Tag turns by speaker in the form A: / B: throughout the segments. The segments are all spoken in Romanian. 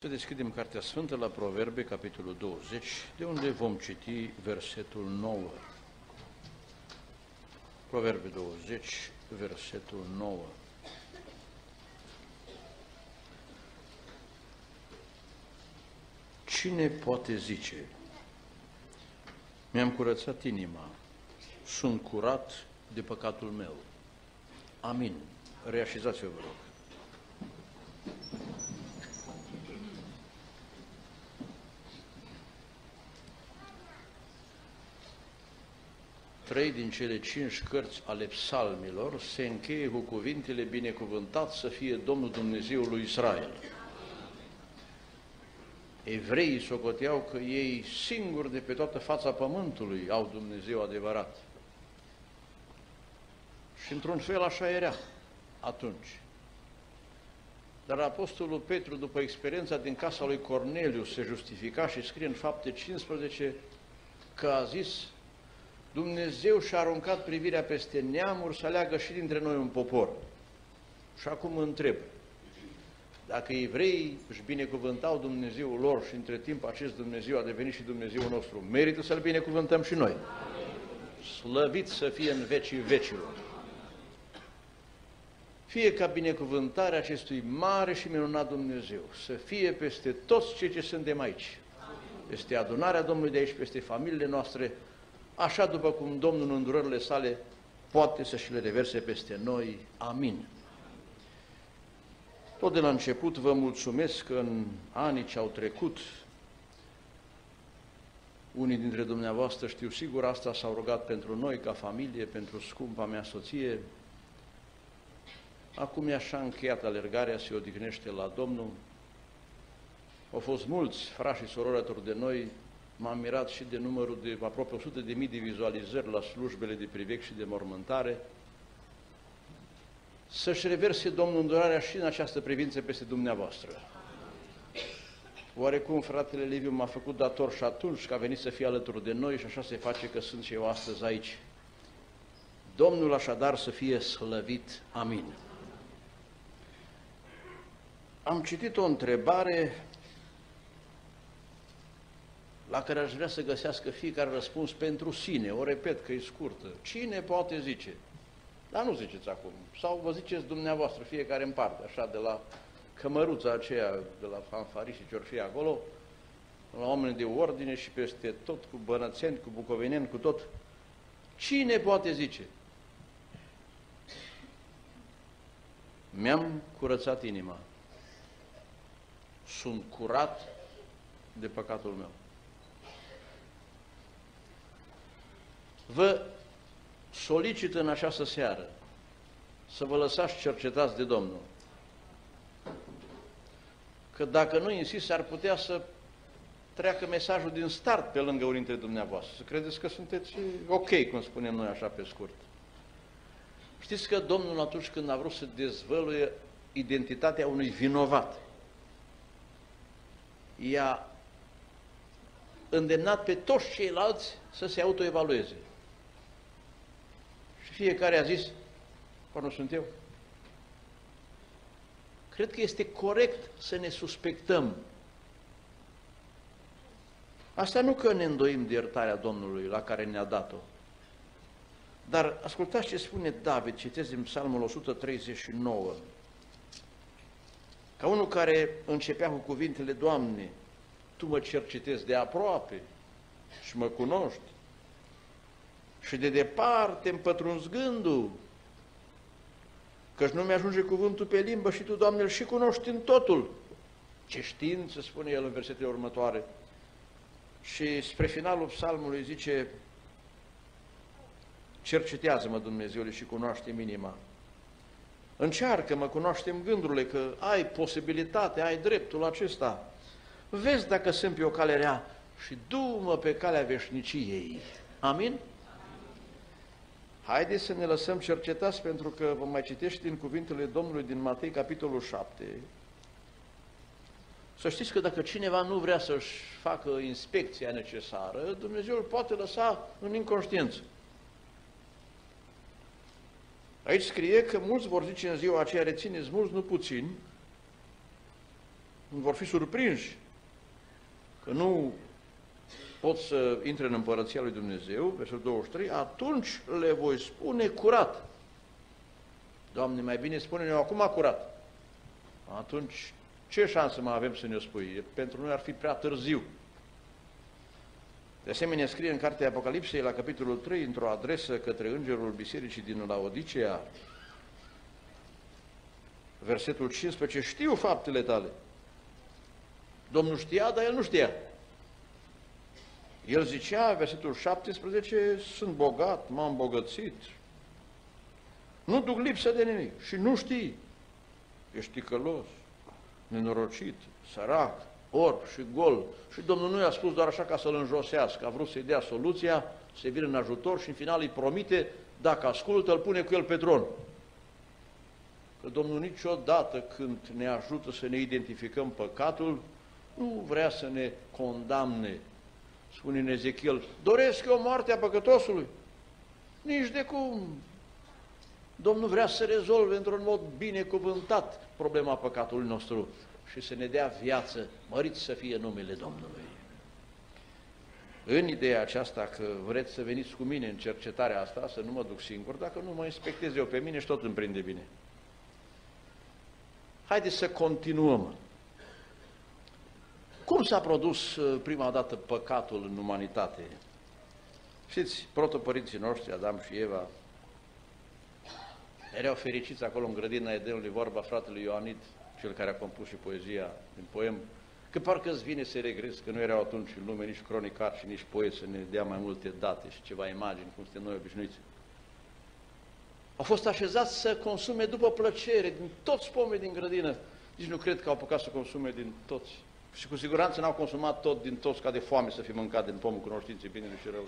A: Să deschidem Cartea Sfântă la Proverbe, capitolul 20, de unde vom citi versetul 9. Proverbe 20, versetul 9. Cine poate zice, mi-am curățat inima, sunt curat de păcatul meu. Amin. Reașezați-vă, vă rog. Trei din cele cinci cărți ale psalmilor se încheie cu cuvintele binecuvântat să fie Domnul Dumnezeul lui Israel. Evreii socoteau că ei singuri de pe toată fața pământului au Dumnezeu adevărat. Și într-un fel așa era atunci. Dar Apostolul Petru, după experiența din casa lui Corneliu, se justifica și scrie în fapte 15 că a zis Dumnezeu și-a aruncat privirea peste neamuri să aleagă și dintre noi un popor. Și acum mă întreb, dacă evreii își binecuvântau Dumnezeul lor și între timp acest Dumnezeu a devenit și Dumnezeul nostru, merită să-L binecuvântăm și noi. Slăvit să fie în vecii vecilor. Fie ca binecuvântarea acestui mare și minunat Dumnezeu să fie peste toți cei ce suntem aici, peste adunarea Domnului de aici, peste familiile noastre, așa după cum Domnul în îndurările sale poate să și le reverse peste noi. Amin. Tot de la început vă mulțumesc că în anii ce au trecut, unii dintre dumneavoastră știu sigur asta, s-au rugat pentru noi ca familie, pentru scumpa mea soție. Acum e așa încheiat alergarea, se odihnește la Domnul. Au fost mulți frași și sorori alături de noi, m-am mirat și de numărul de aproape 100 de mii de vizualizări la slujbele de privec și de mormântare, să-și reverse Domnul îndurarea și în această privință peste dumneavoastră. Oarecum fratele Liviu m-a făcut dator și atunci că a venit să fie alături de noi și așa se face că sunt și eu astăzi aici. Domnul așadar să fie slăvit. Amin. Am citit o întrebare la care aș vrea să găsească fiecare răspuns pentru sine. O repet că e scurtă. Cine poate zice? Dar nu ziceți acum. Sau vă ziceți dumneavoastră, fiecare în parte, așa, de la cămăruța aceea, de la fanfariști ce fi acolo, la oameni de ordine și peste tot, cu bănățeni, cu bucoveneni, cu tot. Cine poate zice? Mi-am curățat inima. Sunt curat de păcatul meu. Vă solicit în această seară să vă lăsați cercetați de Domnul. Că dacă nu insist, ar putea să treacă mesajul din start pe lângă unii dintre dumneavoastră. Să credeți că sunteți ok, cum spunem noi așa pe scurt. Știți că Domnul atunci când a vrut să dezvăluie identitatea unui vinovat, i-a îndemnat pe toți ceilalți să se autoevalueze. Fiecare a zis, nu sunt eu. Cred că este corect să ne suspectăm. Asta nu că ne îndoim de iertarea Domnului la care ne-a dat-o. Dar ascultați ce spune David, citesc din Psalmul 139. Ca unul care începea cu cuvintele, Doamne, Tu mă cercetezi de aproape și mă cunoști și de departe împătrunzi gândul, căci nu mi-ajunge cuvântul pe limbă și Tu, Doamne, îl și cunoști în totul. Ce știință, spune el în versetele următoare. Și spre finalul psalmului zice, cercetează-mă Dumnezeule și cunoaște inima. Încearcă-mă, cunoaștem gândurile, că ai posibilitate, ai dreptul acesta. Vezi dacă sunt pe o cale rea și du-mă pe calea veșniciei. Amin? Haideți să ne lăsăm cercetați pentru că vom mai citești din cuvintele Domnului din Matei, capitolul 7. Să știți că dacă cineva nu vrea să-și facă inspecția necesară, Dumnezeu îl poate lăsa în inconștiență. Aici scrie că mulți vor zice în ziua aceea, rețineți mulți, nu puțini, vor fi surprinși că nu pot să intre în împărăția lui Dumnezeu, versetul 23, atunci le voi spune curat. Doamne, mai bine spune-ne acum curat. Atunci, ce șansă mai avem să ne-o spui? Pentru noi ar fi prea târziu. De asemenea, scrie în Cartea Apocalipsei, la capitolul 3, într-o adresă către Îngerul Bisericii din Laodicea, versetul 15, știu faptele tale. Domnul știa, dar el nu știa. El zicea, versetul 17, sunt bogat, m-am îmbogățit, nu duc lipsă de nimic și nu știi. Ești ticălos, nenorocit, sărac, orb și gol. Și Domnul nu i-a spus doar așa ca să-l înjosească, a vrut să-i dea soluția, să-i vină în ajutor și în final îi promite, dacă ascultă, îl pune cu el pe tron. Că Domnul niciodată când ne ajută să ne identificăm păcatul, nu vrea să ne condamne. Spune în Ezechiel, doresc eu moartea păcătosului. Nici de cum. Domnul vrea să rezolve într-un mod binecuvântat problema păcatului nostru și să ne dea viață, mărit să fie numele Domnului. În ideea aceasta că vreți să veniți cu mine în cercetarea asta, să nu mă duc singur, dacă nu mă inspectez eu pe mine și tot îmi prinde bine. Haideți să continuăm. Cum s-a produs uh, prima dată păcatul în umanitate? Știți, protopărinții noștri, Adam și Eva, erau fericiți acolo în grădina Edenului, vorba fratelui Ioanid, cel care a compus și poezia din poem, că parcă îți vine să regres că nu erau atunci în lume nici cronicar și nici poet să ne dea mai multe date și ceva imagini, cum suntem noi obișnuiți. Au fost așezați să consume după plăcere din toți pomii din grădină. Nici nu cred că au apucat să consume din toți. Și cu siguranță n-au consumat tot din toți ca de foame să fi mâncat din pomul cunoștinței binele și rău.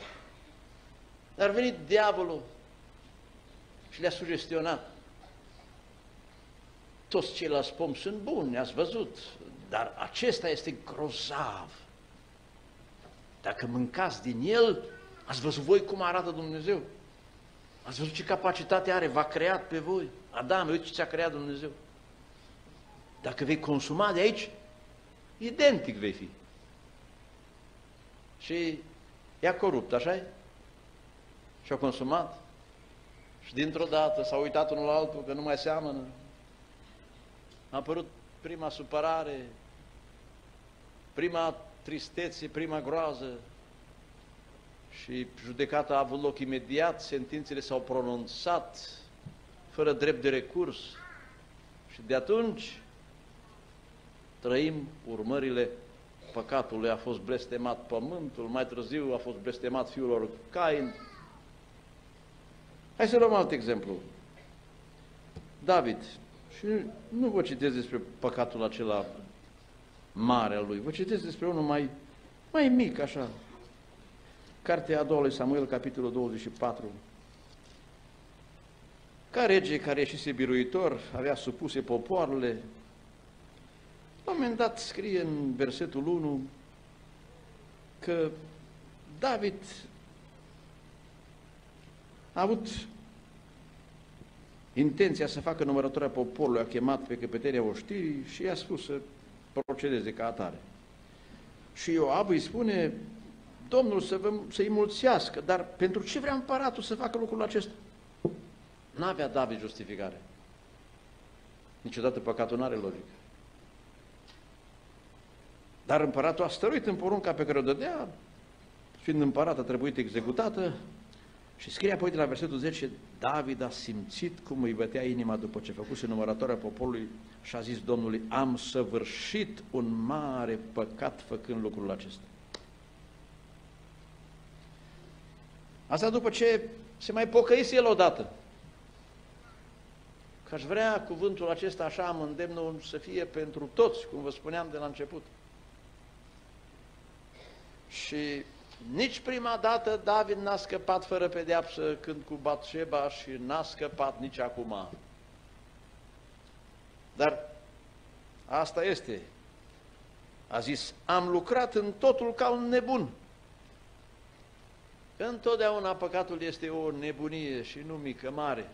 A: Dar a venit diavolul și le-a sugestionat. Toți ceilalți pomi sunt buni, ați văzut, dar acesta este grozav. Dacă mâncați din el, ați văzut voi cum arată Dumnezeu. Ați văzut ce capacitate are, v-a creat pe voi. Adam, uite ce ți-a creat Dumnezeu. Dacă vei consuma de aici, identic vei fi. Și i-a corupt, așa -i? Și-a consumat. Și dintr-o dată s-a uitat unul la altul că nu mai seamănă. A apărut prima supărare, prima tristețe, prima groază și judecata a avut loc imediat, sentințele s-au pronunțat fără drept de recurs și de atunci trăim urmările păcatului. A fost blestemat pământul, mai târziu a fost blestemat fiul lor Cain, Hai să luăm alt exemplu. David. Și nu vă citesc despre păcatul acela mare al lui, vă citesc despre unul mai, mai mic, așa. Cartea a doua lui Samuel, capitolul 24. Ca rege care ieșise biruitor, avea supuse popoarele, la un moment dat scrie în versetul 1 că David a avut intenția să facă numărătoarea poporului, a chemat pe căpeteria oștirii și i-a spus să procedeze ca atare. Și Ioab îi spune, Domnul să vă, să-i mulțească, dar pentru ce vrea împăratul să facă lucrul acesta? N-avea David justificare. Niciodată păcatul nu are logică. Dar împăratul a stăruit în porunca pe care o dădea, fiind împărat a trebuit executată, și scrie apoi de la versetul 10, David a simțit cum îi bătea inima după ce făcuse numărătoarea poporului și a zis Domnului, am săvârșit un mare păcat făcând lucrul acesta. Asta după ce se mai pocăise el odată. Că aș vrea cuvântul acesta așa am îndemnul să fie pentru toți, cum vă spuneam de la început. Și nici prima dată David n-a scăpat fără pedeapsă când cu Batșeba și n-a scăpat nici acum. Dar asta este. A zis, am lucrat în totul ca un nebun. Întotdeauna păcatul este o nebunie și nu mică, mare.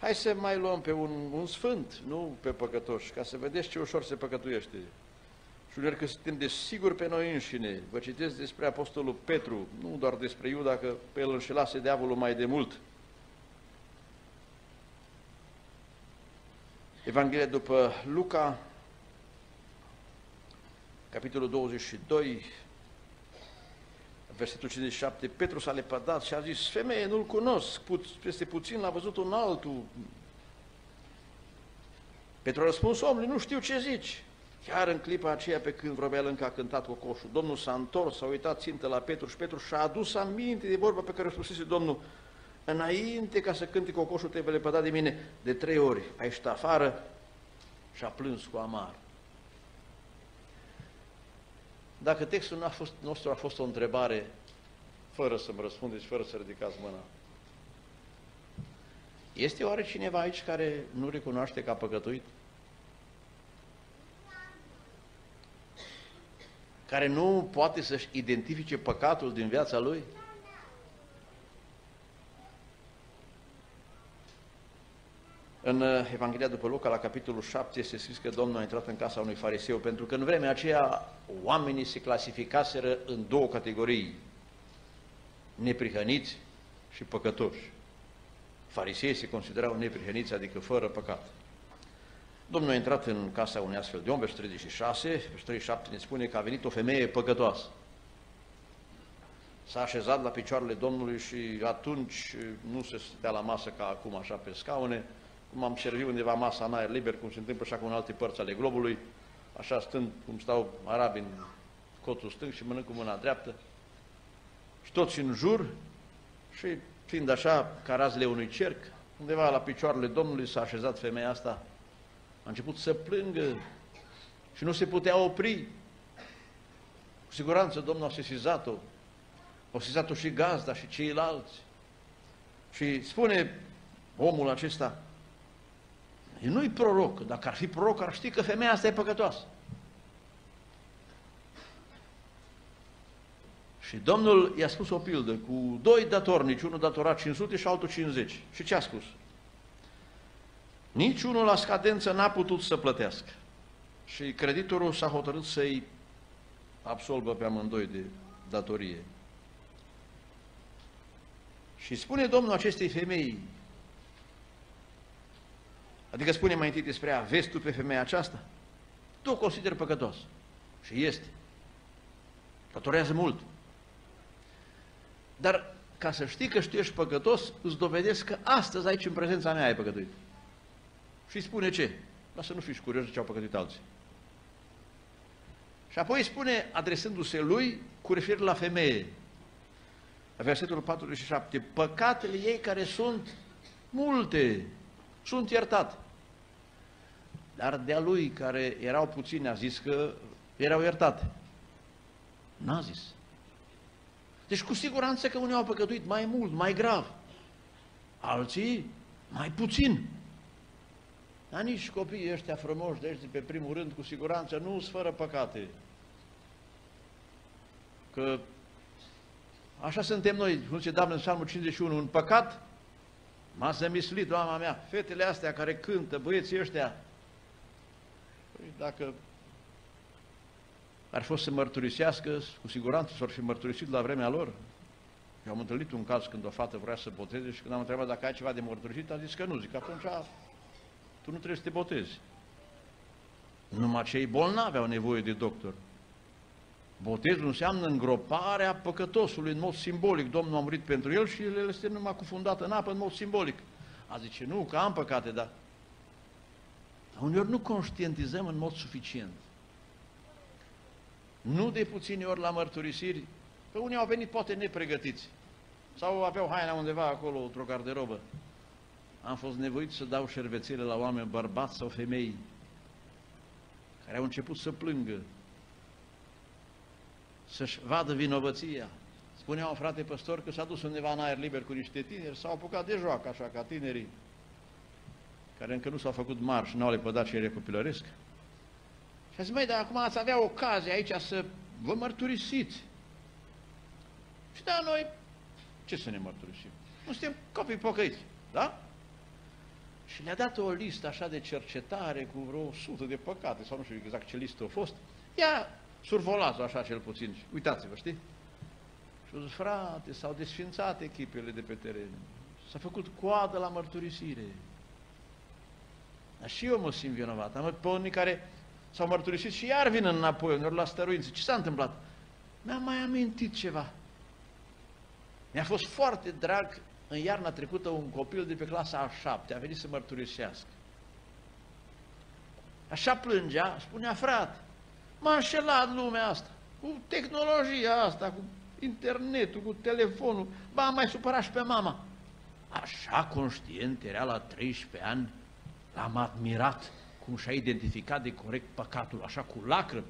A: Hai să mai luăm pe un, un sfânt, nu pe păcătoși, ca să vedeți ce ușor se păcătuiește. Și uneori că suntem desigur pe noi înșine. Vă citesc despre Apostolul Petru, nu doar despre Iuda, că pe el înșelase diavolul mai de mult. Evanghelia după Luca, capitolul 22, versetul 57, Petru s-a lepădat și a zis, femeie, nu-l cunosc, peste puțin l-a văzut un altul. Petru a răspuns, omule, nu știu ce zici. Chiar în clipa aceea pe când vorbea încă a cântat cocoșul, Domnul s-a întors, s-a uitat țintă la Petru și Petru și-a adus aminte de vorba pe care o spusese Domnul, înainte ca să cânte cocoșul trebuie lepăda de mine de trei ori. A ieșit afară și a plâns cu amar. Dacă textul a fost, nostru a fost o întrebare, fără să-mi răspundeți, fără să ridicați mâna, este oare cineva aici care nu recunoaște că a păcătuit? Care nu poate să-și identifice păcatul din viața lui? În uh, Evanghelia după Luca, la capitolul 7, este scris că Domnul a intrat în casa unui fariseu, pentru că în vremea aceea oamenii se clasificaseră în două categorii, neprihăniți și păcătoși. Farisei se considerau neprihăniți, adică fără păcat. Domnul a intrat în casa unui astfel de om, versul 36, versul 37 ne spune că a venit o femeie păcătoasă. S-a așezat la picioarele Domnului și atunci nu se stătea la masă ca acum, așa pe scaune, cum am servit undeva masa în aer liber, cum se întâmplă și acum în alte părți ale globului, așa stând cum stau arabi în cotul stâng și mănânc cu mâna dreaptă, și toți în jur, și fiind așa ca razele unui cerc, undeva la picioarele Domnului s-a așezat femeia asta, a început să plângă și nu se putea opri. Cu siguranță Domnul a sesizat-o, a sesizat-o și gazda și ceilalți. Și spune omul acesta, nu-i proroc, dacă ar fi proroc, ar ști că femeia asta e păcătoasă. Și Domnul i-a spus o pildă cu doi datornici, unul datorat 500 și altul 50. Și ce a spus? Niciunul la scadență n-a putut să plătească. Și creditorul s-a hotărât să-i absolvă pe amândoi de datorie. Și spune Domnul acestei femei, Adică spune mai întâi despre ea, vezi tu pe femeia aceasta? Tu o consideri păcătos. Și este. Pătorează mult. Dar ca să știi că tu ești păcătos, îți dovedesc că astăzi aici în prezența mea ai păcătuit. Și spune ce? Dar să nu fiți curios de ce au păcătuit alții. Și apoi spune, adresându-se lui, cu referire la femeie, versetul 47, păcatele ei care sunt multe, sunt iertate. Dar de-a lui, care erau puțini, a zis că erau iertate. N-a zis. Deci cu siguranță că unii au păcătuit mai mult, mai grav. Alții mai puțin. Dar nici copiii ăștia frumoși de ăștia, pe primul rând, cu siguranță, nu sunt fără păcate. Că așa suntem noi, cum se dă în Psalmul 51, un păcat m-a zămislit, doamna mea, fetele astea care cântă, băieții ăștia, Păi dacă ar fost să mărturisească, cu siguranță s-ar fi mărturisit la vremea lor. Eu am întâlnit un caz când o fată vrea să boteze și când am întrebat dacă ai ceva de mărturisit, a zis că nu. Zic, atunci tu nu trebuie să te botezi. Numai cei bolnavi au nevoie de doctor. Botezul înseamnă îngroparea păcătosului în mod simbolic. Domnul a murit pentru el și el este numai cufundat în apă în mod simbolic. A zice, nu, că am păcate, dar Uneori nu conștientizăm în mod suficient. Nu de puține ori la mărturisiri, că unii au venit poate nepregătiți sau aveau haina undeva acolo, într-o garderobă. Am fost nevoit să dau șervețele la oameni, bărbați sau femei, care au început să plângă, să-și vadă vinovăția. Spunea un frate păstor că s-a dus undeva în aer liber cu niște tineri, s-au apucat de joacă, așa, ca tinerii care încă nu s-au făcut mari și nu au lepădat ce copilăresc. Și a zis, măi, dar acum ați avea ocazie aici să vă mărturisiți. Și da, noi, ce să ne mărturisim? Nu suntem copii pocăiți, da? Și le-a dat o listă așa de cercetare cu vreo sută de păcate, sau nu știu exact ce listă a fost. Ia survolați așa cel puțin. Uitați-vă, știi? Și zis, frate, s-au desfințat echipele de pe teren. S-a făcut coadă la mărturisire. Dar și eu mă simt vinovat. Am pe unii care s-au mărturisit și iar vin înapoi, unor la stăruință. Ce s-a întâmplat? Mi-am mai amintit ceva. Mi-a fost foarte drag în iarna trecută un copil de pe clasa a șapte, a venit să mărturisească. Așa plângea, spunea, frate, m-a înșelat lumea asta, cu tehnologia asta, cu internetul, cu telefonul, ba, mai supărat și pe mama. Așa conștient era la 13 ani, l-am admirat cum și-a identificat de corect păcatul, așa cu lacrimi.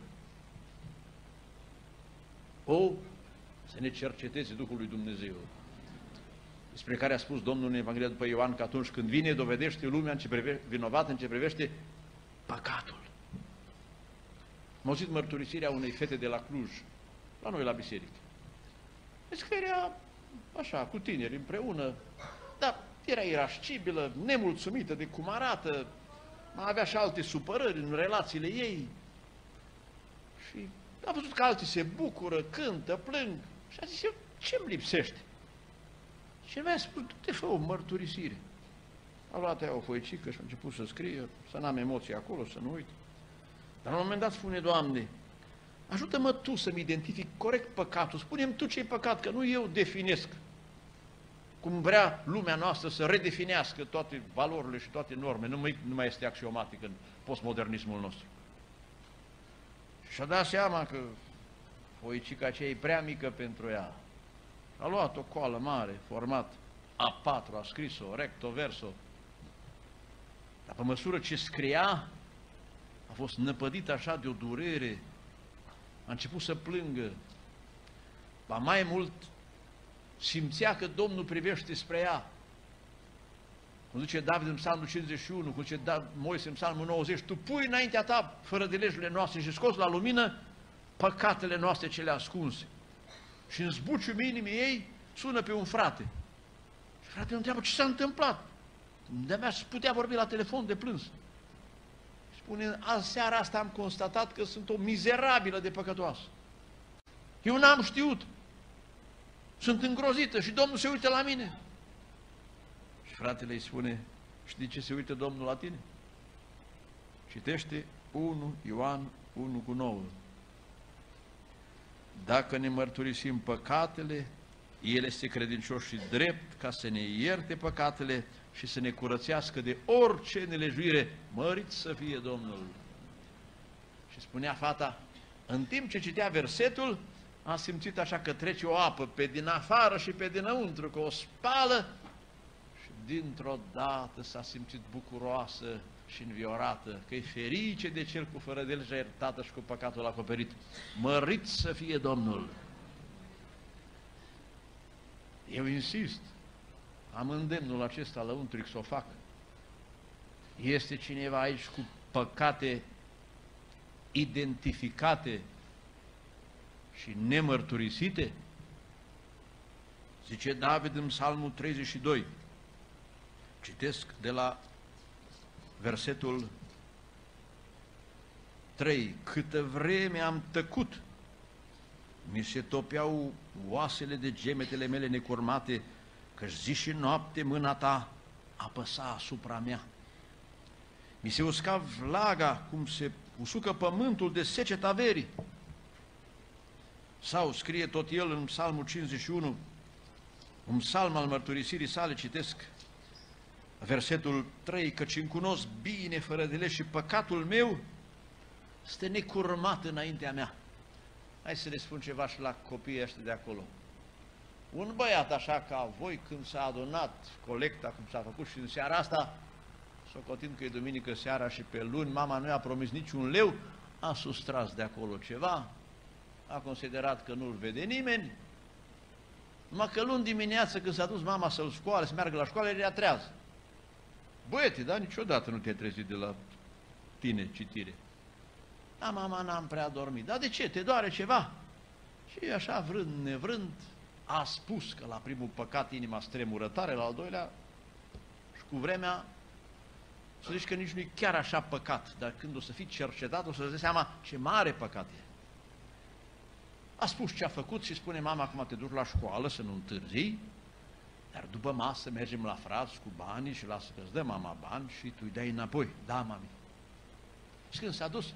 A: O, să ne cerceteze Duhul lui Dumnezeu despre care a spus Domnul în Evanghelia după Ioan că atunci când vine, dovedește lumea în ce privește, vinovat în ce privește păcatul. Am auzit mărturisirea unei fete de la Cluj, la noi la biserică. Descrierea așa, cu tineri împreună, dar era irascibilă, nemulțumită de cum arată, mai avea și alte supărări în relațiile ei. Și a văzut că alții se bucură, cântă, plâng și a zis, eu, ce-mi lipsește? Și mi-a spus, du-te, fă o mărturisire. A luat ea o foicică și a început să scrie, să n-am emoții acolo, să nu uit. Dar la un moment dat spune, Doamne, ajută-mă Tu să-mi identific corect păcatul, spune-mi Tu ce-i păcat, că nu eu definesc cum vrea lumea noastră să redefinească toate valorile și toate normele, nu mai, nu mai este axiomatic în postmodernismul nostru. Și-a dat seama că foicica aceea e prea mică pentru ea. A luat o coală mare, format A4, a scris-o, recto, verso. Dar pe măsură ce scria, a fost năpădit așa de o durere, a început să plângă. Ba mai mult, simțea că Domnul privește spre ea. Cum zice David în psalmul 51, cum zice da, Moise în psalmul 90, tu pui înaintea ta, fără de legile noastre, și scoți la lumină păcatele noastre cele ascunse și în zbuciul inimii ei sună pe un frate. Și fratele întreabă ce s-a întâmplat. De-abia să putea vorbi la telefon de plâns. Spune, azi seara asta am constatat că sunt o mizerabilă de păcătoasă. Eu n-am știut. Sunt îngrozită și Domnul se uită la mine. Și fratele îi spune, știi ce se uită Domnul la tine? Citește 1 Ioan 1 cu 9. Dacă ne mărturisim păcatele, El este credincios și drept ca să ne ierte păcatele și să ne curățească de orice nelejuire. Mărit să fie Domnul! Și spunea fata, în timp ce citea versetul, a simțit așa că trece o apă pe din afară și pe dinăuntru, că o spală și dintr-o dată s-a simțit bucuroasă și înviorată, că e ferice de cel cu fără de legea iertată și cu păcatul acoperit. Mărit să fie Domnul! Eu insist, am îndemnul acesta lăuntric să o fac. Este cineva aici cu păcate identificate și nemărturisite? Zice David în Psalmul 32. Citesc de la versetul 3. Câtă vreme am tăcut, mi se topeau oasele de gemetele mele necurmate, că zi și noapte mâna ta apăsa asupra mea. Mi se usca vlaga cum se usucă pământul de seceta verii. Sau scrie tot el în Psalmul 51, un psalm al mărturisirii sale, citesc, versetul 3, căci îmi cunosc bine fără de legi și păcatul meu este necurmat înaintea mea. Hai să le spun ceva și la copiii ăștia de acolo. Un băiat așa ca voi, când s-a adunat colecta, cum s-a făcut și în seara asta, socotind că e duminică seara și pe luni, mama nu i-a promis niciun leu, a sustras de acolo ceva, a considerat că nu-l vede nimeni, numai că luni dimineață când s-a dus mama să-l scoale, să meargă la școală, era treaz. Băiete, dar niciodată nu te-ai trezit de la tine citire. Da, mama, n-am prea dormit. Dar de ce? Te doare ceva? Și așa, vrând, nevrând, a spus că la primul păcat inima stremură tare, la al doilea, și cu vremea să zici că nici nu-i chiar așa păcat, dar când o să fii cercetat, o să-ți dai seama ce mare păcat e. A spus ce a făcut și spune mama, acum te duci la școală să nu întârzi, dar după masă mergem la frați cu banii și lasă că-ți dă mama bani și tu îi dai înapoi. Da, mami. Și când s-a dus,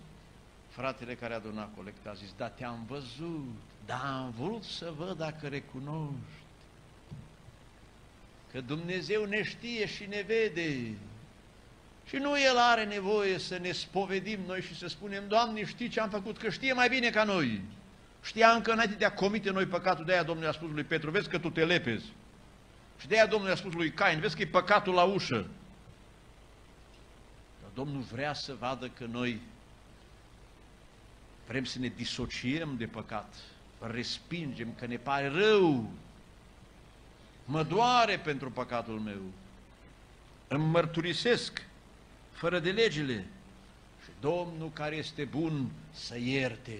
A: fratele care aduna colecta a zis, da, te-am văzut, da, am vrut să văd dacă recunoști. Că Dumnezeu ne știe și ne vede. Și nu El are nevoie să ne spovedim noi și să spunem, Doamne, știi ce am făcut, că știe mai bine ca noi. Știa încă înainte de a comite noi păcatul, de aia Domnul a spus lui Petru, vezi că tu te lepezi. Și de aia Domnul a spus lui Cain, vezi că e păcatul la ușă. Dar Domnul vrea să vadă că noi vrem să ne disociem de păcat, respingem, că ne pare rău, mă doare pentru păcatul meu, îmi mărturisesc fără de legile și Domnul care este bun să ierte,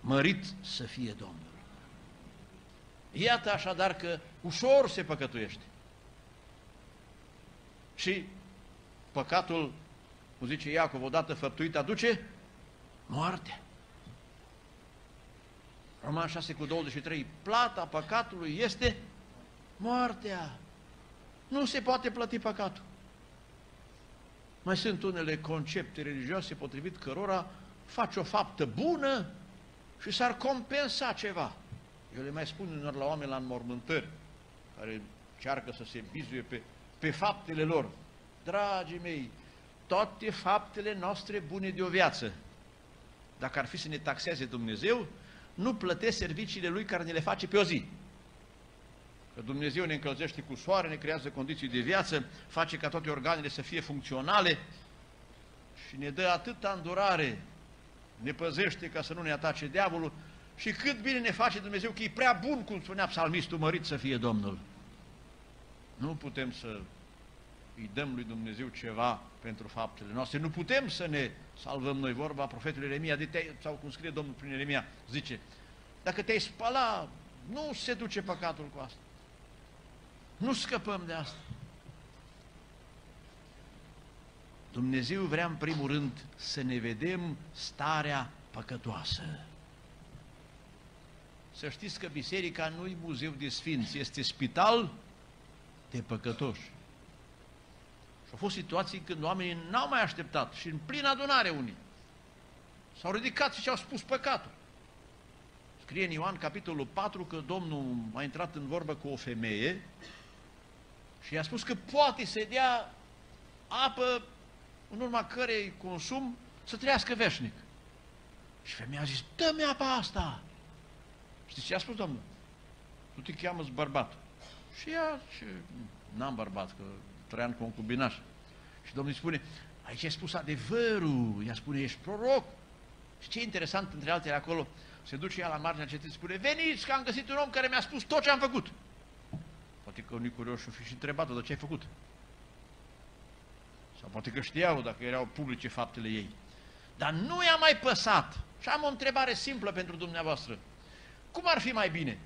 A: mărit să fie Domnul. Iată așadar că ușor se păcătuiește. Și păcatul, cum zice Iacov, odată făptuit aduce moarte. Roman 6 cu 23, plata păcatului este moartea. Nu se poate plăti păcatul. Mai sunt unele concepte religioase potrivit cărora faci o faptă bună și s-ar compensa ceva. Eu le mai spun unor la oameni la înmormântări, care încearcă să se bizuie pe, pe faptele lor. Dragii mei, toate faptele noastre bune de o viață, dacă ar fi să ne taxeze Dumnezeu, nu plătesc serviciile Lui care ne le face pe o zi. Că Dumnezeu ne încălzește cu soare, ne creează condiții de viață, face ca toate organele să fie funcționale și ne dă atâta îndurare, ne păzește ca să nu ne atace diavolul și cât bine ne face Dumnezeu că e prea bun, cum spunea psalmistul, mărit să fie Domnul. Nu putem să îi dăm lui Dumnezeu ceva pentru faptele noastre. Nu putem să ne salvăm noi vorba profetului Eremia, de te sau cum scrie Domnul prin Eremia, zice, dacă te-ai spăla, nu se duce păcatul cu asta. Nu scăpăm de asta. Dumnezeu vrea în primul rând să ne vedem starea păcătoasă. Să știți că biserica nu e muzeu de sfinți, este spital de păcătoși. Și au fost situații când oamenii n-au mai așteptat și în plină adunare unii s-au ridicat și și-au spus păcatul. Scrie în Ioan capitolul 4 că Domnul a intrat în vorbă cu o femeie și i-a spus că poate să dea apă în urma cărei consum să trăiască veșnic. Și femeia a zis, dă-mi apa asta. Știți ce a spus Domnul? Tu te cheamă bărbat. Și ea, și n-am bărbat, că trăiam concubinaș. Și Domnul îi spune, aici e spus adevărul, ea spune, ești proroc. Și ce interesant, între altele acolo, se duce ea la marginea cetății, spune, veniți că am găsit un om care mi-a spus tot ce am făcut. Poate că unii curioși și fi și întrebat de ce ai făcut. Sau poate că știau dacă erau publice faptele ei. Dar nu i-a mai păsat. Și am o întrebare simplă pentru dumneavoastră. Cum ar fi mai bine?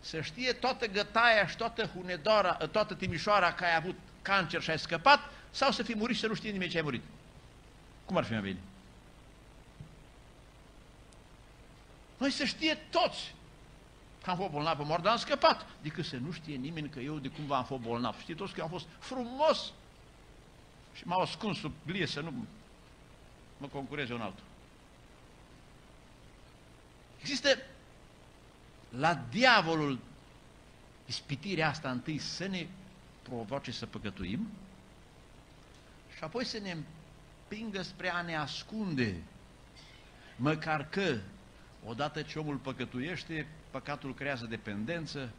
A: Să știe toată gătaia și toată Hunedora, toată Timișoara că ai avut cancer și ai scăpat, sau să fi murit și să nu știe nimeni ce ai murit? Cum ar fi mai bine? Noi să știe toți că am fost bolnav pe moarte, dar am scăpat, decât să nu știe nimeni că eu de cum am fost bolnav. Știți toți că am fost frumos și m-au ascuns sub glie să nu mă concureze un altul. Există la diavolul ispitirea asta întâi să ne provoace să păcătuim și apoi să ne împingă spre a ne ascunde, măcar că odată ce omul păcătuiește, păcatul creează dependență,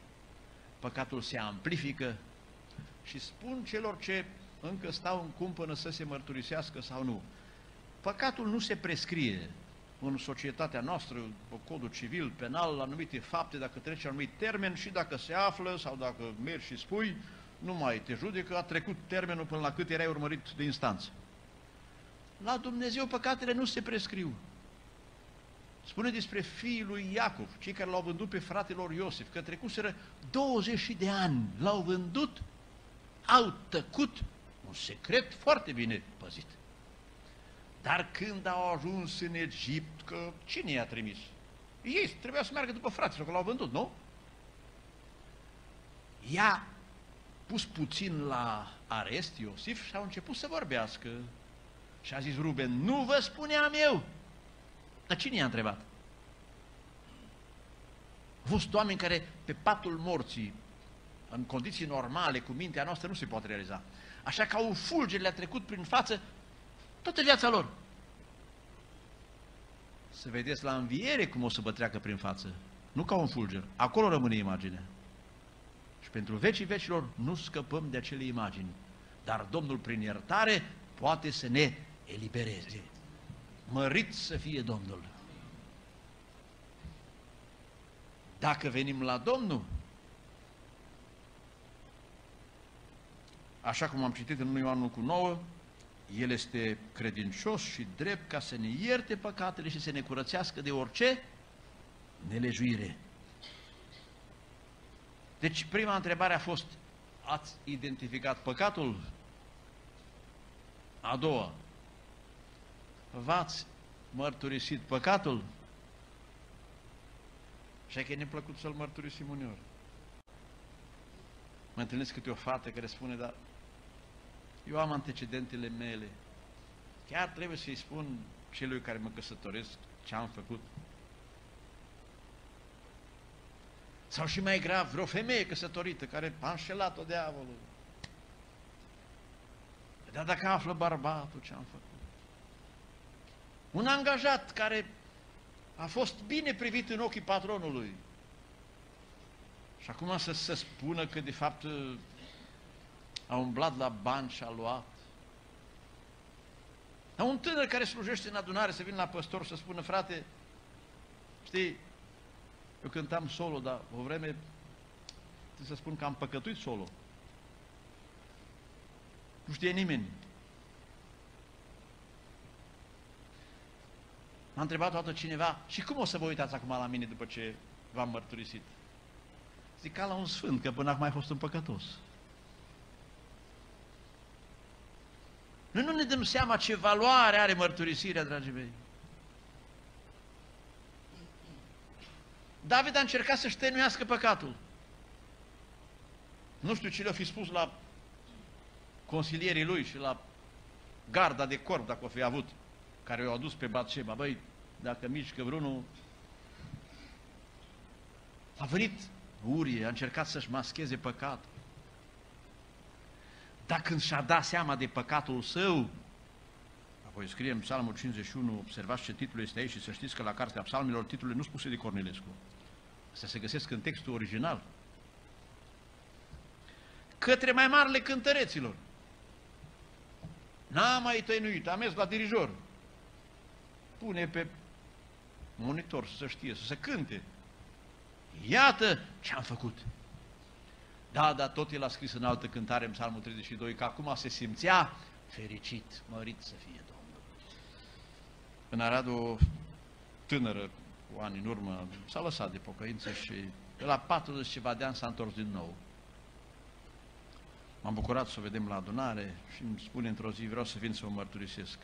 A: păcatul se amplifică și spun celor ce încă stau în cumpănă să se mărturisească sau nu. Păcatul nu se prescrie în societatea noastră, pe codul civil, penal, la anumite fapte, dacă trece anumit termen și dacă se află sau dacă mergi și spui, nu mai te judecă, a trecut termenul până la cât erai urmărit de instanță. La Dumnezeu păcatele nu se prescriu. Spune despre fiul lui Iacov, cei care l-au vândut pe fratelor Iosif, că trecuseră 20 de ani, l-au vândut, au tăcut Un secret foarte bine păzit. Dar când au ajuns în Egipt, că cine i-a trimis? Ei trebuia să meargă după fraților, că l-au vândut, nu? I-a pus puțin la arest Iosif și au început să vorbească. Și a zis Ruben, nu vă spuneam eu. Dar cine i-a întrebat? Au fost oameni care pe patul morții, în condiții normale, cu mintea noastră, nu se poate realiza. Așa ca un fulger le-a trecut prin față toată viața lor. Să vedeți la înviere cum o să vă treacă prin față. Nu ca un fulger. Acolo rămâne imaginea. Și pentru vecii vecilor nu scăpăm de acele imagini. Dar Domnul prin iertare poate să ne elibereze. Mărit să fie Domnul. Dacă venim la Domnul, așa cum am citit în 1 Ioan cu 9, El este credincios și drept ca să ne ierte păcatele și să ne curățească de orice nelejuire. Deci prima întrebare a fost, ați identificat păcatul? A doua, v-ați mărturisit păcatul? Și că e neplăcut să-l mărturisim uneori. Mă întâlnesc câte o fată care spune, dar eu am antecedentele mele. Chiar trebuie să-i spun celui care mă căsătoresc ce am făcut. Sau și mai grav, vreo femeie căsătorită care a înșelat-o diavolul. Dar dacă află bărbatul ce am făcut. Un angajat care a fost bine privit în ochii patronului. Și acum să se spună că de fapt a umblat la bani și a luat. Dar un tânăr care slujește în adunare să vină la păstor să spună, frate, știi, eu cântam solo, dar o vreme trebuie să spun că am păcătuit solo. Nu știe nimeni. M-a întrebat toată cineva, și cum o să vă uitați acum la mine după ce v-am mărturisit? Zic, ca la un sfânt, că până acum ai fost un păcătos. Noi nu ne dăm seama ce valoare are mărturisirea, dragii mei. David a încercat să-și tenuiască păcatul. Nu știu ce le-a fi spus la consilierii lui și la garda de corp, dacă o fi avut, care i-au adus pe Batșeba. Băi, dacă mișcă vreunul... A venit Urie, a încercat să-și mascheze păcatul. Dar când și-a dat seama de păcatul său, apoi scrie în Psalmul 51, observați ce titlul este aici și să știți că la Cartea Psalmilor titlurile nu spuse de Cornilescu. Să se găsesc în textul original. Către mai marile cântăreților. N-am mai tăinuit, am mers la dirijor. Pune pe monitor să știe, să se cânte. Iată ce am făcut. Da, dar tot el a scris în altă cântare, în Psalmul 32, că acum se simțea fericit, mărit să fie Domnul. În Arad o tânără, cu ani în urmă, s-a lăsat de pocăință și de la 40 ceva de ani s-a întors din nou. M-am bucurat să o vedem la adunare și îmi spune într-o zi, vreau să vin să o mărturisesc.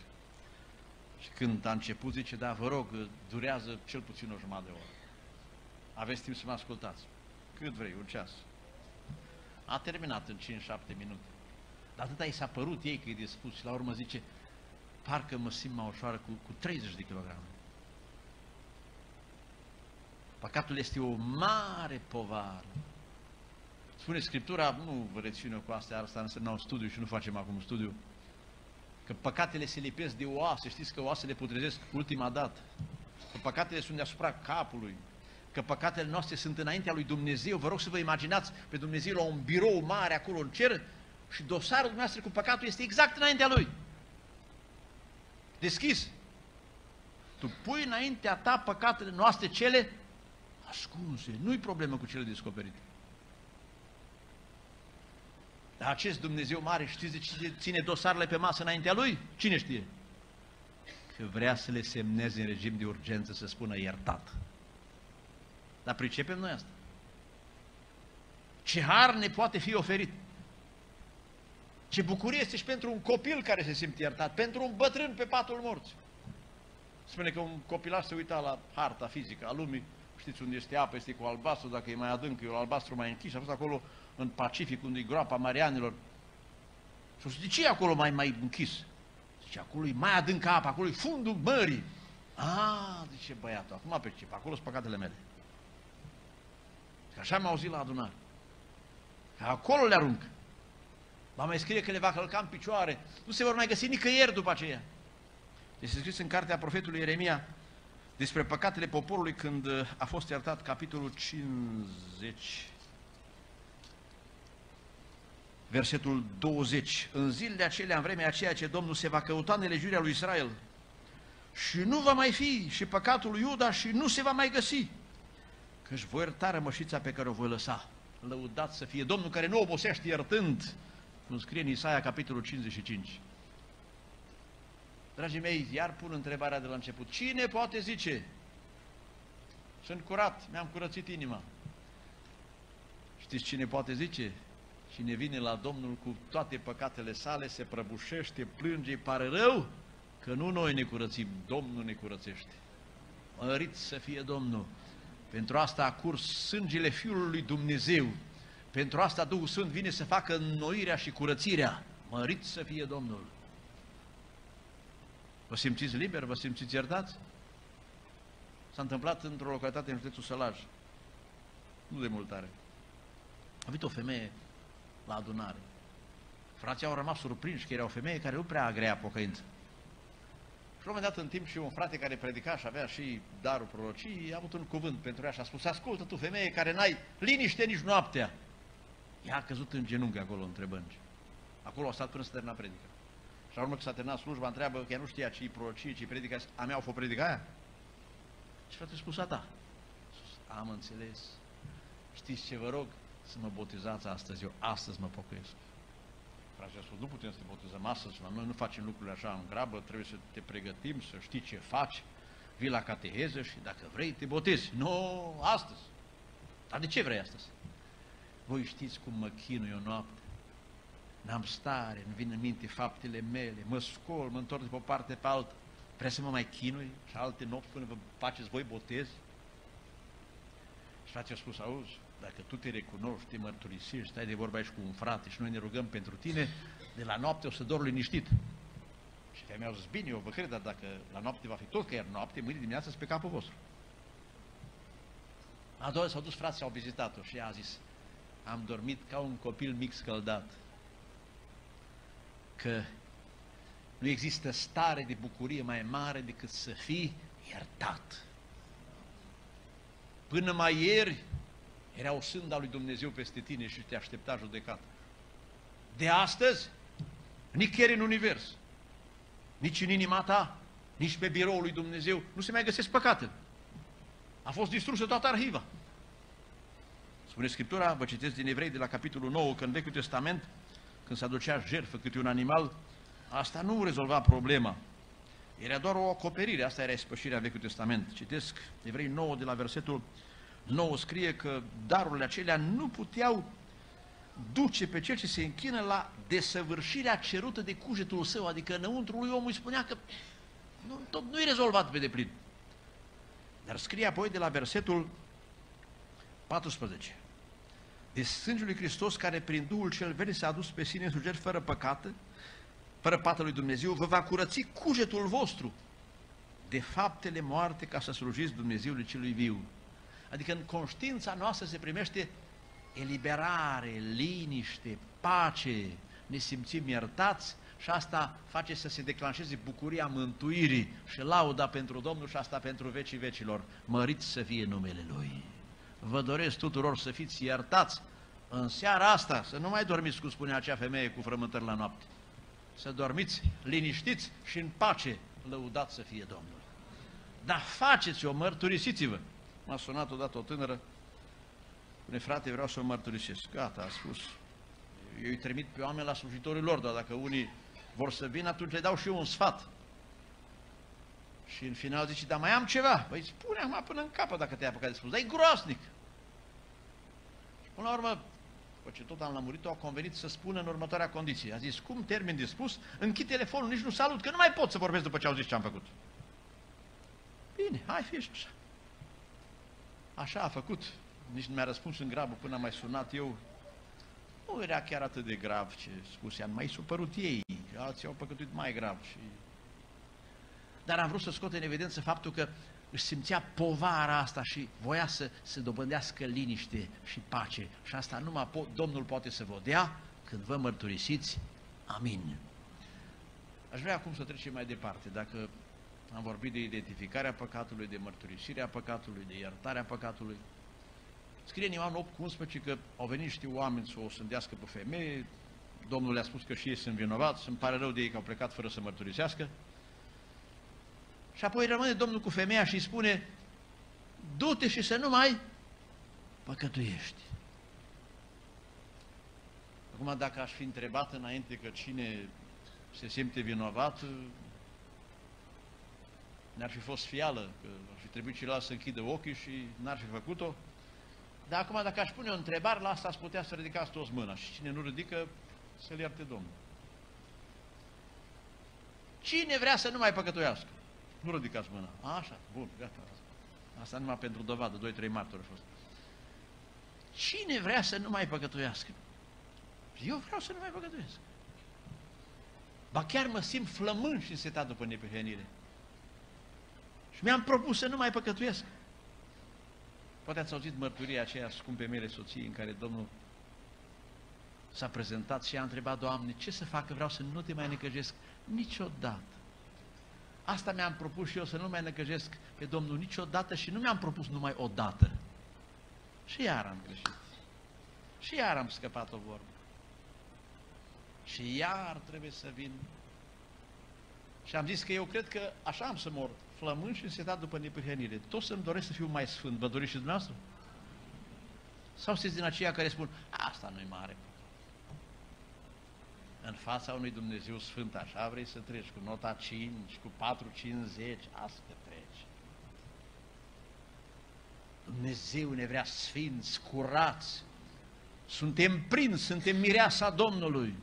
A: Și când a început, zice, da, vă rog, durează cel puțin o jumătate de oră. Aveți timp să mă ascultați. Cât vrei, un ceas. A terminat în 5-7 minute. Dar atâta i s-a părut ei că e de spus și la urmă zice, parcă mă simt mai ușoară cu, cu 30 de kilograme. Păcatul este o mare povară. Spune Scriptura, nu vă rețină cu astea, asta înseamnă un studiu și nu facem acum un studiu, că păcatele se lipesc de oase, știți că oasele putrezesc ultima dată, că păcatele sunt deasupra capului, că păcatele noastre sunt înaintea lui Dumnezeu. Vă rog să vă imaginați pe Dumnezeu la un birou mare acolo în cer și dosarul dumneavoastră cu păcatul este exact înaintea lui. Deschis. Tu pui înaintea ta păcatele noastre cele ascunse. Nu-i problemă cu cele descoperite. Dar acest Dumnezeu mare, știți de ce ține dosarele pe masă înaintea lui? Cine știe? Că vrea să le semneze în regim de urgență să spună iertat. Dar pricepem noi asta. Ce har ne poate fi oferit? Ce bucurie este și pentru un copil care se simte iertat, pentru un bătrân pe patul morții. Spune că un copilaș se uita la harta fizică a lumii, știți unde este apă, este cu albastru, dacă e mai adânc, e un albastru mai închis, a fost acolo în Pacific, unde e groapa Marianilor. Și zice, de ce e acolo mai, mai închis? Zice, acolo e mai adâncă apa, acolo e fundul mării. A, zice băiatul, acum percep, acolo sunt păcatele mele. Că așa mi-au auzit la adunare. Că acolo le arunc. Va mai scrie că le va călca în picioare. Nu se vor mai găsi nicăieri după aceea. Este scris în cartea profetului Ieremia despre păcatele poporului când uh, a fost iertat capitolul 50, versetul 20. În zilele acelea, în vremea aceea ce Domnul se va căuta nelegiurea lui Israel și nu va mai fi și păcatul lui Iuda și nu se va mai găsi. Căci voi ierta rămășița pe care o voi lăsa. Lăudat să fie Domnul care nu obosește iertând, cum scrie în Isaia capitolul 55. Dragii mei, iar pun întrebarea de la început. Cine poate zice? Sunt curat, mi-am curățit inima. Știți cine poate zice? Cine vine la Domnul cu toate păcatele sale, se prăbușește, plânge, îi pare rău, că nu noi ne curățim, Domnul ne curățește. Mărit să fie Domnul. Pentru asta a curs sângele Fiului lui Dumnezeu. Pentru asta Duhul Sfânt vine să facă înnoirea și curățirea. Mărit să fie Domnul. Vă simțiți liber? Vă simțiți iertați? S-a întâmplat într-o localitate în județul Sălaj. Nu de multare. A venit o femeie la adunare. Frații au rămas surprinși că era o femeie care nu prea agrea pocăință. Și la un moment dat, în timp, și un frate care predica și avea și darul prorocii, a avut un cuvânt pentru ea și a spus, ascultă tu, femeie care n-ai liniște nici noaptea. Ea a căzut în genunchi acolo, între bănci. Acolo a stat până să termina predica. Și la urmă că s-a terminat slujba, întreabă că ea nu știa ce-i prorocie, ce-i predica, a mea au fost predica aia? Și frate, spus a ta. Am înțeles. Știți ce vă rog? Să mă botezați astăzi, eu astăzi mă pocăiesc. Frații a spus, nu putem să te botezăm astăzi, la noi nu facem lucrurile așa în grabă, trebuie să te pregătim, să știi ce faci, vii la cateheză și dacă vrei te botezi. Nu, astăzi. Dar de ce vrei astăzi? Voi știți cum mă chinui o noapte n-am stare, nu vin în minte faptele mele, mă scol, mă întorc de pe o parte pe altă, vrea să mă mai chinui și alte nopți până vă faceți voi botez? Și frații au spus, auzi, dacă tu te recunoști, te mărturisești, stai de vorba aici cu un frate și noi ne rugăm pentru tine, de la noapte o să dor liniștit. Și femeia au zis, bine, eu vă cred, dar dacă la noapte va fi tot că iar noapte, mâine dimineață pe capul vostru. A doua s-au dus frații, au vizitat-o și ea a zis, am dormit ca un copil mic scăldat că nu există stare de bucurie mai mare decât să fii iertat. Până mai ieri era o sânda lui Dumnezeu peste tine și te aștepta judecat. De astăzi, nicăieri în univers, nici în inima ta, nici pe biroul lui Dumnezeu, nu se mai găsesc păcatele. A fost distrusă toată arhiva. Spune Scriptura, vă citesc din Evrei de la capitolul 9, că în Vechiul Testament când se aducea jertfă câte un animal, asta nu rezolva problema. Era doar o acoperire, asta era ispășirea Vechiului Testament. Citesc Evrei 9 de la versetul 9 scrie că darurile acelea nu puteau duce pe cel ce se închină la desăvârșirea cerută de cugetul său, adică înăuntru lui omul îi spunea că nu, tot nu e rezolvat pe deplin. Dar scrie apoi de la versetul 14 de sângele lui Hristos care prin Duhul cel verde s-a adus pe sine în fără păcată, fără pată lui Dumnezeu, vă va curăți cugetul vostru de faptele moarte ca să slujiți Dumnezeului celui viu. Adică în conștiința noastră se primește eliberare, liniște, pace, ne simțim iertați și asta face să se declanșeze bucuria mântuirii și lauda pentru Domnul și asta pentru vecii vecilor. Măriți să fie numele Lui vă doresc tuturor să fiți iertați în seara asta, să nu mai dormiți, cum spunea acea femeie cu frământări la noapte. Să dormiți liniștiți și în pace, lăudat să fie Domnul. Dar faceți-o, mărturisiți-vă. M-a sunat odată o tânără, spune, frate, vreau să o mărturisesc. Gata, a spus. Eu îi trimit pe oameni la slujitorii lor, dar dacă unii vor să vină, atunci le dau și eu un sfat. Și în final zice, dar mai am ceva. Păi spune acum până în capă dacă te-ai apucat de spus. Dar e groasnic. Și până la urmă după ce tot am lămurit-o, a convenit să spună în următoarea condiție. A zis, cum termin de spus, închid telefonul, nici nu salut, că nu mai pot să vorbesc după ce au zis ce am făcut. Bine, hai fi așa. Așa a făcut. Nici nu mi-a răspuns în grabă până am mai sunat eu. Nu era chiar atât de grav ce spuse, am mai supărut ei, alții au păcătuit mai grav. Și... Dar am vrut să scot în evidență faptul că își simțea povara asta și voia să se dobândească liniște și pace. Și asta numai po- Domnul poate să vă dea când vă mărturisiți. Amin. Aș vrea acum să trecem mai departe. Dacă am vorbit de identificarea păcatului, de mărturisirea păcatului, de iertarea păcatului, Scrie în Ioan 8 cu 11 că au venit niște oameni să o sândească pe femeie, Domnul le-a spus că și ei sunt vinovați, îmi pare rău de ei că au plecat fără să mărturisească. Și apoi rămâne Domnul cu femeia și îi spune, du-te și să nu mai păcătuiești. Acum, dacă aș fi întrebat înainte că cine se simte vinovat, ne-ar fi fost fială, că ar fi trebuit celălalt să închidă ochii și n-ar fi făcut-o. Dar acum, dacă aș pune o întrebare, la asta ați putea să ridicați toți mâna și cine nu ridică, să-l ierte Domnul. Cine vrea să nu mai păcătuiască? Nu ridicați mâna. A, așa, bun, gata. Asta numai pentru dovadă, doi, trei martori au fost. Cine vrea să nu mai păcătuiască? Eu vreau să nu mai păcătuiesc. Ba chiar mă simt flămând și însetat după neprihănire. Și mi-am propus să nu mai păcătuiesc. Poate ați auzit mărturia aceea scumpe mele soții în care Domnul s-a prezentat și a întrebat, Doamne, ce să fac că vreau să nu te mai necăjesc niciodată. Asta mi-am propus și eu, să nu mai necăjesc pe Domnul niciodată și nu mi-am propus numai o dată. Și iar am greșit. Și iar am scăpat o vorbă. Și iar trebuie să vin. Și am zis că eu cred că așa am să mor, flămând și însetat după neprihănire. Tot să-mi doresc să fiu mai sfânt. Vă doriți și dumneavoastră? Sau sunteți din aceia care spun, asta nu-i mare în fața unui Dumnezeu Sfânt, așa vrei să treci, cu nota 5, cu 4, 50, asta treci. Dumnezeu ne vrea sfinți, curați, suntem prinți, suntem mireasa Domnului.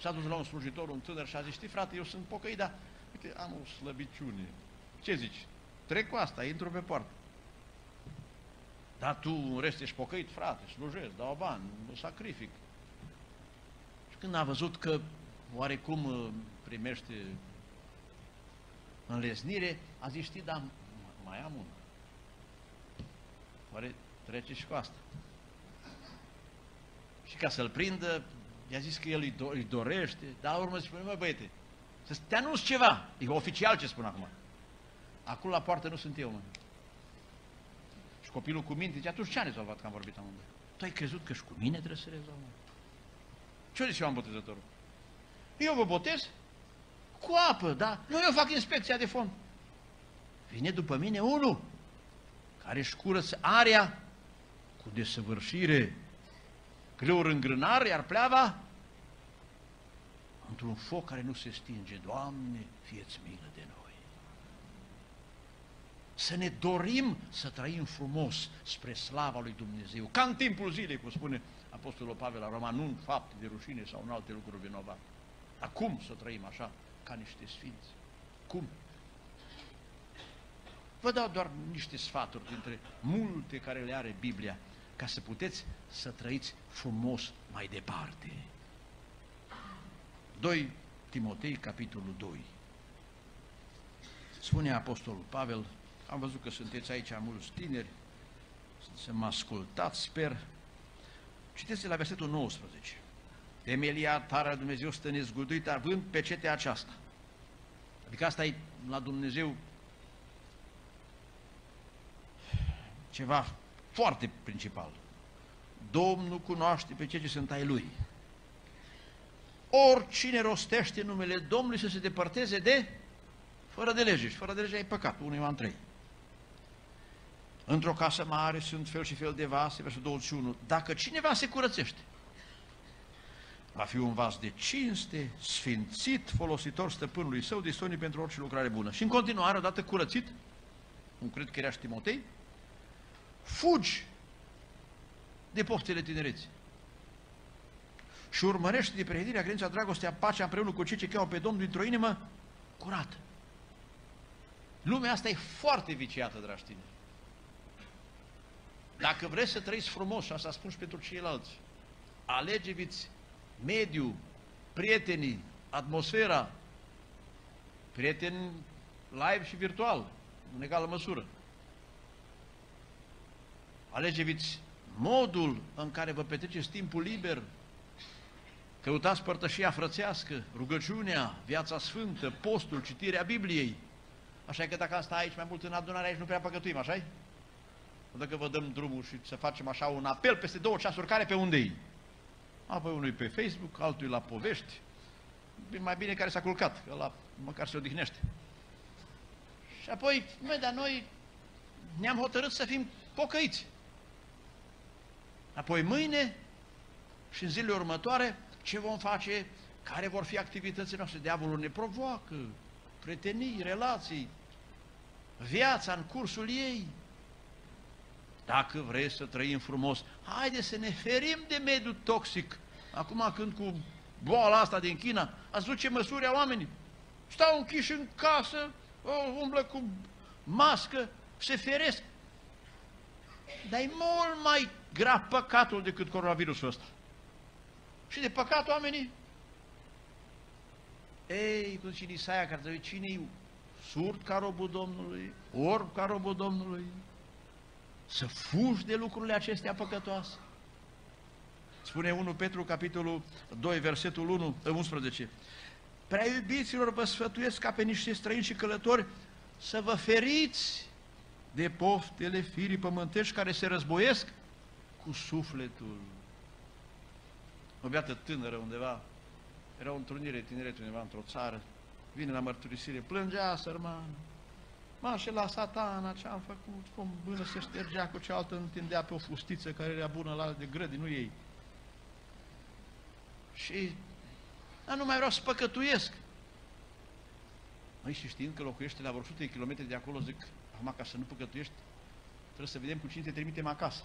A: S-a dus la un slujitor, un tânăr și a zis, știi frate, eu sunt pocăit, dar uite, am o slăbiciune. Ce zici? Trec cu asta, intru pe poartă. Dar tu în rest ești pocăit, frate, slujesc, dau bani, mă sacrific. Și când a văzut că oarecum uh, primește înlesnire, a zis, știi, dar mai am una. Oare trece și cu asta. Și ca să-l prindă, i-a zis că el îi, do- îi dorește, dar la urmă spune, mă băiete, să te anunț ceva, e oficial ce spun acum. Acum la poartă nu sunt eu, mă. Și copilul cu minte zice, atunci ce a rezolvat că am vorbit amândoi? Tu ai crezut că și cu mine trebuie să rezolvăm? Ce zice Ioan Botezătorul? Eu vă botez cu apă, da? Nu eu fac inspecția de fond. Vine după mine unul care își curăță area cu desăvârșire, greu îngrânar, iar pleava într-un foc care nu se stinge. Doamne, fieți milă de noi! Să ne dorim să trăim frumos spre slava lui Dumnezeu, ca în timpul zilei, cum spune Apostolul Pavel la Roma, nu în fapte de rușine sau în alte lucruri vinovate. Acum să trăim așa, ca niște sfinți. Cum? Vă dau doar niște sfaturi dintre multe care le are Biblia, ca să puteți să trăiți frumos mai departe. 2 Timotei, capitolul 2. Spune Apostolul Pavel, am văzut că sunteți aici mulți tineri, să mă ascultați, sper. Citeți la versetul 19. Temelia tare a Dumnezeu stă nezguduită, având pe cetea aceasta. Adică asta e la Dumnezeu ceva foarte principal. Domnul cunoaște pe cei ce sunt ai Lui. Oricine rostește numele Domnului să se depărteze de fără de lege. Și fără de lege ai păcat. 1 Ioan 3. Într-o casă mare sunt fel și fel de vase, versul 21. Dacă cineva se curățește, va fi un vas de cinste, sfințit, folositor stăpânului său, distonii pentru orice lucrare bună. Și în continuare, odată curățit, cum cred că era și Timotei, fugi de poftele tinereții. Și urmărește de prehedirea, credința, dragostea, pacea împreună cu cei ce cheamă pe Domnul dintr-o inimă curată. Lumea asta e foarte viciată, dragi tineri. Dacă vreți să trăiți frumos, și asta spun și pentru ceilalți, alegeți mediul, prietenii, atmosfera, prieteni live și virtual, în egală măsură. Alegeți modul în care vă petreceți timpul liber, căutați părtășia frățească, rugăciunea, viața sfântă, postul, citirea Bibliei. Așa că dacă asta aici mai mult în adunare, aici nu prea păcătuim, așa -i? Dacă vă dăm drumul și să facem așa un apel peste două ceasuri, care pe unde -i? Apoi unui pe Facebook, altul la povești, mai bine care s-a culcat, că la măcar se odihnește. Și apoi, mă, dar noi ne-am hotărât să fim pocăiți. Apoi mâine și în zilele următoare, ce vom face? Care vor fi activitățile noastre? Diavolul ne provoacă, prietenii, relații, viața în cursul ei. Dacă vrei să trăim frumos, haide să ne ferim de mediul toxic. Acum când cu boala asta din China, ați văzut ce măsuri au oamenii? Stau închiși în casă, umblă cu mască, se feresc. Dar e mult mai grav păcatul decât coronavirusul ăsta. Și de păcat oamenii ei, cum zice Isaia, că ar trebui cine surd ca robul Domnului, orb ca robul Domnului, să fugi de lucrurile acestea păcătoase. Spune 1 Petru, capitolul 2, versetul 1, 11. Prea iubiților, vă sfătuiesc ca pe niște străini și călători să vă feriți de poftele firii pământești care se războiesc cu sufletul. O beată tânără undeva, era o întrunire tineret undeva într-o țară, vine la mărturisire, plângea sărmană, Mă, și la satana ce am făcut, cum bână se ștergea cu cealaltă, întindea pe o fustiță care era bună la de grădi, nu ei. Și dar nu mai vreau să păcătuiesc. Măi, și știind că locuiește la vreo 100 de kilometri de acolo, zic, acum ca să nu păcătuiești, trebuie să vedem cu cine te trimitem acasă.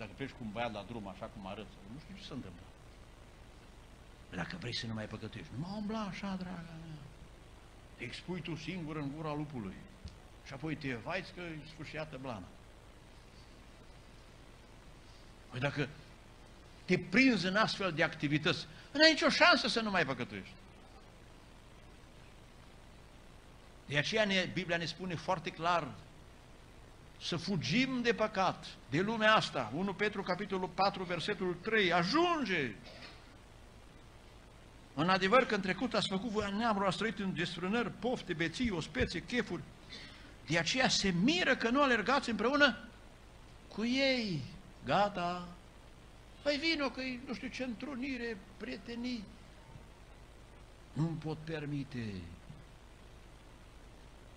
A: Dacă pleci cu un băiat la drum, așa cum arăt, nu știu ce se întâmplă. Dacă vrei să nu mai păcătuiești, nu mă umbla așa, draga mea te expui tu singur în gura lupului. Și apoi te vaiți că e sfârșiată blana. Păi dacă te prinzi în astfel de activități, nu ai nicio șansă să nu mai păcătuiești. De aceea ne, Biblia ne spune foarte clar să fugim de păcat, de lumea asta. 1 Petru, capitolul 4, versetul 3, ajunge în adevăr că în trecut ați făcut voia neamului, ați trăit în desfrânări, pofte, beții, ospețe, chefuri. De aceea se miră că nu alergați împreună cu ei. Gata. Păi vino că nu știu ce întrunire, prietenii. Nu-mi pot permite.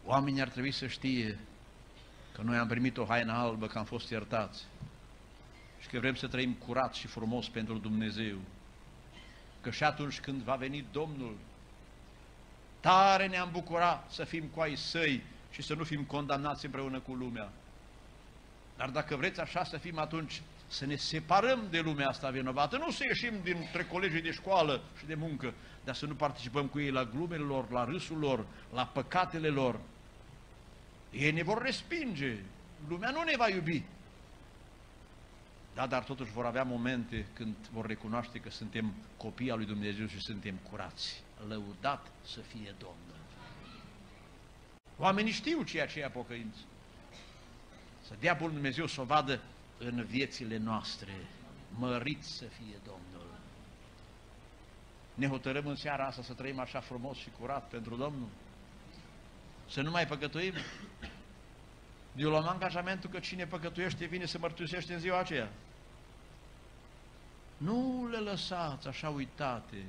A: Oamenii ar trebui să știe că noi am primit o haină albă, că am fost iertați și că vrem să trăim curat și frumos pentru Dumnezeu că și atunci când va veni Domnul, tare ne-am bucurat să fim cu ai săi și să nu fim condamnați împreună cu lumea. Dar dacă vreți așa să fim atunci, să ne separăm de lumea asta vinovată, nu să ieșim dintre colegii de școală și de muncă, dar să nu participăm cu ei la glumele lor, la râsul lor, la păcatele lor. Ei ne vor respinge, lumea nu ne va iubi, da, dar totuși vor avea momente când vor recunoaște că suntem copii al lui Dumnezeu și suntem curați. Lăudat să fie Domnul. Oamenii știu ceea ce e pocăință. Să dea Bunul Dumnezeu să o vadă în viețile noastre. Mărit să fie Domnul. Ne hotărâm în seara asta să trăim așa frumos și curat pentru Domnul. Să nu mai păcătuim. Eu luăm angajamentul că cine păcătuiește vine să mărturisește în ziua aceea. Nu le lăsați așa uitate.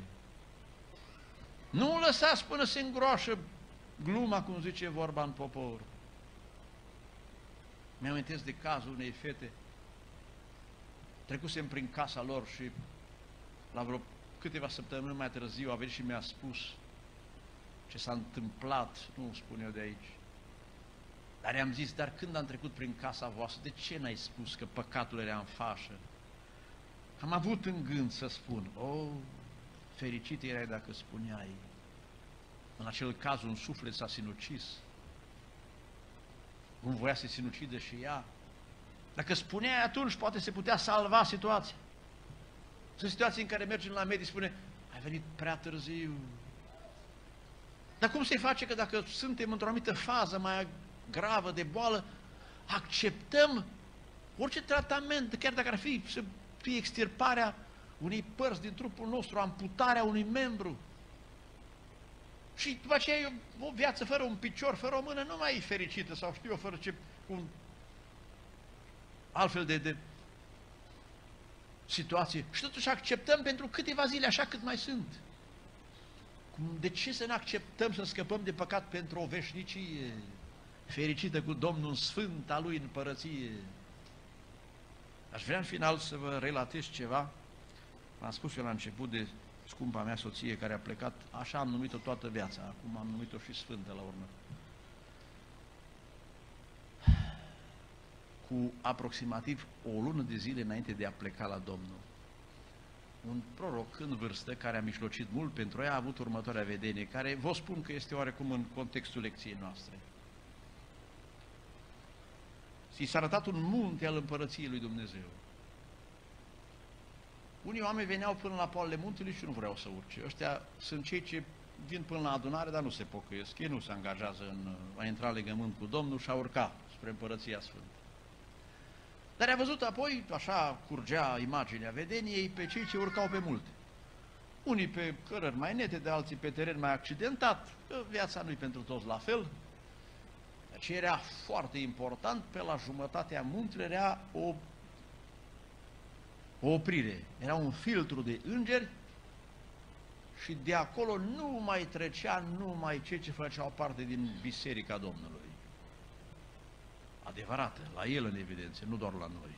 A: Nu lăsați până se îngroașă gluma, cum zice vorba în popor. Mi-am de cazul unei fete. Trecusem prin casa lor și la vreo câteva săptămâni mai târziu a venit și mi-a spus ce s-a întâmplat, nu spun eu de aici. Dar i-am zis, dar când am trecut prin casa voastră, de ce n-ai spus că păcatul era în fașă? am avut în gând să spun, o, oh, fericit erai dacă spuneai, în acel caz un suflet s-a sinucis, cum voia să sinucide și ea. Dacă spuneai atunci, poate se putea salva situația. Sunt situații în care mergem la medic, spune, ai venit prea târziu. Dar cum se face că dacă suntem într-o anumită fază mai gravă de boală, acceptăm orice tratament, chiar dacă ar fi să fie extirparea unei părți din trupul nostru, amputarea unui membru. Și după aceea o viață fără un picior, fără o mână, nu mai e fericită sau știu eu, fără ce, un altfel de, de situație. Și totuși acceptăm pentru câteva zile, așa cât mai sunt. De ce să ne acceptăm să scăpăm de păcat pentru o veșnicie fericită cu Domnul Sfânt al Lui în părăție? Aș vrea în final să vă relatez ceva. am spus eu la început de scumpa mea soție care a plecat, așa am numit-o toată viața, acum am numit-o și Sfântă la urmă. Cu aproximativ o lună de zile înainte de a pleca la Domnul, un proroc în vârstă, care a mișlocit mult pentru ea, a avut următoarea vedenie, care vă spun că este oarecum în contextul lecției noastre. Și s-a arătat un munte al împărăției lui Dumnezeu. Unii oameni veneau până la poalele muntelui și nu vreau să urce. Ăștia sunt cei ce vin până la adunare, dar nu se pocăiesc. Ei nu se angajează în a intra în legământ cu Domnul și a urca spre împărăția Sfântă. Dar a văzut apoi, așa curgea imaginea vedeniei, pe cei ce urcau pe multe. Unii pe cărări mai nete, de alții pe teren mai accidentat, că viața nu-i pentru toți la fel. Ce era foarte important, pe la jumătatea muntelui era o o oprire. Era un filtru de îngeri și de acolo nu mai trecea numai cei ce făceau parte din Biserica Domnului. Adevărată, la el în evidență, nu doar la noi.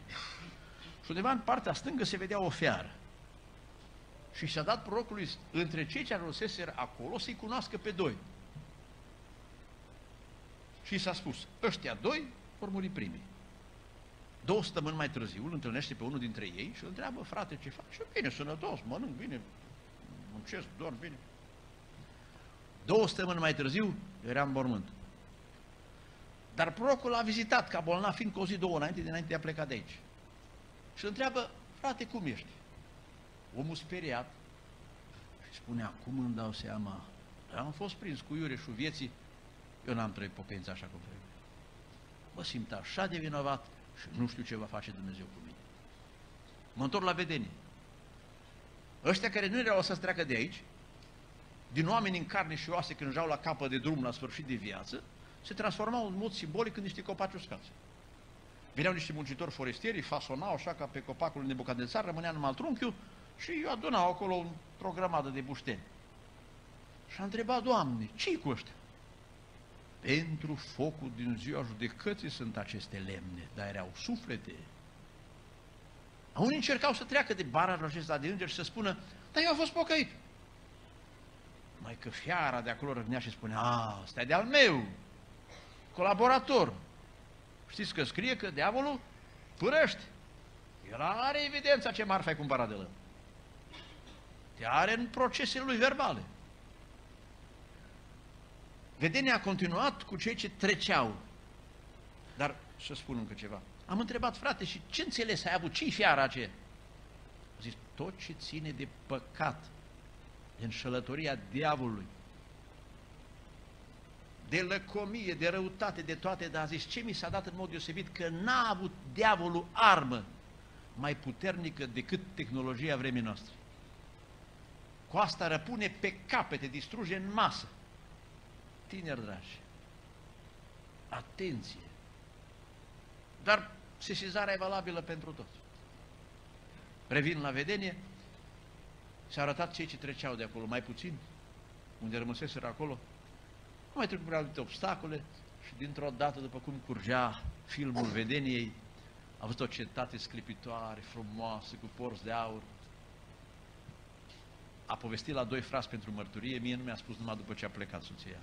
A: Și undeva în partea stângă se vedea o fiară. Și și-a dat prorocului între cei ce ajunseseră acolo să-i cunoască pe doi. Și s-a spus, ăștia doi vor muri primii. Două săptămâni mai târziu îl întâlnește pe unul dintre ei și îl întreabă, frate, ce faci? Și bine, sănătos, mănânc bine, muncesc, dorm bine. Două săptămâni mai târziu era în mormânt. Dar prorocul l-a vizitat ca bolnav, fiind cu o zi, două înainte, dinainte de a pleca de aici. Și îl întreabă, frate, cum ești? Omul speriat și spunea, cum îmi dau seama? Am fost prins cu iureșul vieții, eu n-am trăit pocăința așa cum trebuie. Mă simt așa de vinovat, și nu știu ce va face Dumnezeu cu mine. Mă întorc la vedenie. Ăștia care nu erau să treacă de aici, din oameni în carne și oase când jau la capă de drum la sfârșit de viață, se transformau în mod simbolic în niște copaci uscați. Veneau niște muncitori forestieri, fasonau așa ca pe copacul Nebucadențar, rămânea numai trunchiul și îi adunau acolo într-o grămadă de bușteni. Și a întrebat, Doamne, ce cu ăștia? Pentru focul din ziua judecății sunt aceste lemne, dar erau suflete. Unii încercau să treacă de barajul acesta de îngeri și să spună, dar eu am fost pocăit. Mai că fiara de acolo răgnea și spunea, a, ăsta e de-al meu, colaborator. Știți că scrie că diavolul părăște. El are evidența ce marfa ai cumpărat de la Te are în procesele lui verbale. Vedenia a continuat cu cei ce treceau. Dar să spun încă ceva. Am întrebat, frate, și ce înțeles ai avut? Ce-i fiara aceea? A zis, tot ce ține de păcat, de înșelătoria diavolului, de lăcomie, de răutate, de toate, dar a zis, ce mi s-a dat în mod deosebit? Că n-a avut diavolul armă mai puternică decât tehnologia vremii noastre. Cu asta răpune pe capete, distruge în masă tineri dragi, atenție! Dar sesizarea e valabilă pentru toți. Revin la vedenie, s-a arătat cei ce treceau de acolo, mai puțin, unde rămăseseră acolo, nu mai trecut prea multe obstacole și dintr-o dată, după cum curgea filmul vedeniei, a văzut o cetate sclipitoare, frumoasă, cu porți de aur. A povestit la doi frați pentru mărturie, mie nu mi-a spus numai după ce a plecat soția.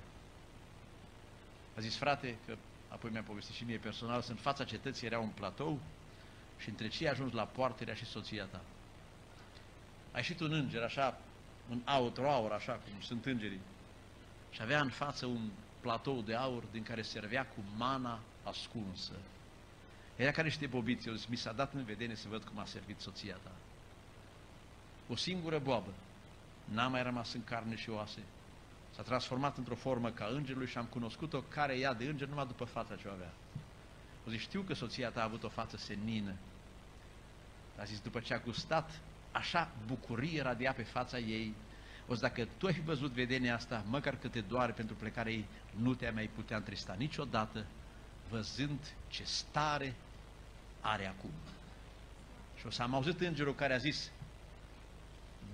A: A zis, frate, că apoi mi-a povestit și mie personal, în fața cetății era un platou și între cei ajuns la poartă era și soția ta. a ieșit un înger, așa, un aur, aur, așa cum sunt îngerii, și avea în față un platou de aur din care servea cu mana ascunsă. Era ca niște bobiți, eu zis, mi s-a dat în vedere să văd cum a servit soția ta. O singură boabă, n-a mai rămas în carne și oase, s-a transformat într-o formă ca îngerului și am cunoscut-o care ea de înger numai după fața ce o avea. O zis, știu că soția ta a avut o față senină. A zis, după ce a gustat, așa bucurie radia pe fața ei. O zis, dacă tu ai văzut vedenia asta, măcar că te doare pentru plecarea ei, nu te-ai mai putea întrista niciodată, văzând ce stare are acum. Și o să am auzit îngerul care a zis,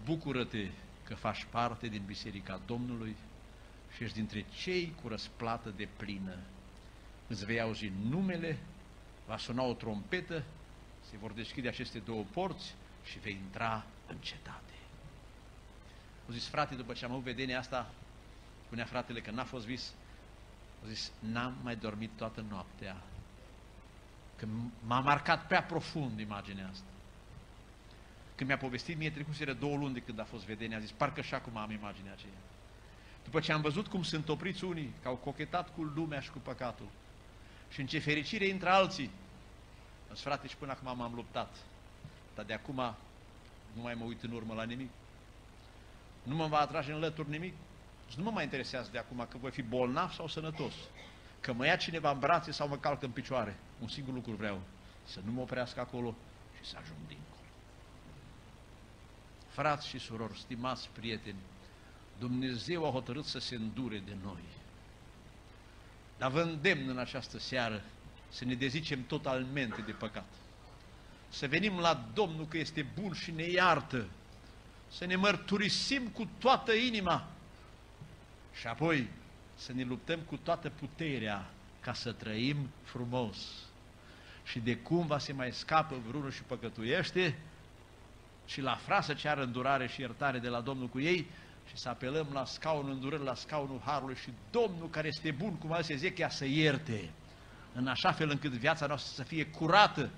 A: bucură-te că faci parte din Biserica Domnului și ești dintre cei cu răsplată de plină. Îți vei auzi numele, va suna o trompetă, se vor deschide aceste două porți și vei intra în cetate. Au zis, frate, după ce am avut vedenia asta, spunea fratele că n-a fost vis, au zis, n-am mai dormit toată noaptea, că m-a marcat prea profund imaginea asta. Când mi-a povestit, mie trecuseră două luni de când a fost vedenia, a zis, parcă și acum am imaginea aceea. După ce am văzut cum sunt opriți unii, că au cochetat cu lumea și cu păcatul, și în ce fericire intră alții, însă frate, și până acum m-am luptat, dar de acum nu mai mă uit în urmă la nimic. Nu mă va atrage în lături nimic. Și nu mă mai interesează de acum că voi fi bolnav sau sănătos. Că mă ia cineva în brațe sau mă calcă în picioare. Un singur lucru vreau, să nu mă oprească acolo și să ajung dincolo. Frați și surori, stimați prieteni, Dumnezeu a hotărât să se îndure de noi. Dar vă îndemn în această seară să ne dezicem totalmente de păcat. Să venim la Domnul că este bun și ne iartă. Să ne mărturisim cu toată inima și apoi să ne luptăm cu toată puterea ca să trăim frumos. Și de cum va se mai scapă vreunul și păcătuiește, și la frasă ceară îndurare și iertare de la Domnul cu ei și să apelăm la scaunul îndurării, la scaunul Harului și Domnul care este bun, cum a zis Ezechia, să ierte în așa fel încât viața noastră să fie curată